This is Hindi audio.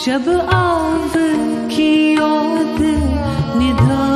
जब आव की ओत निधा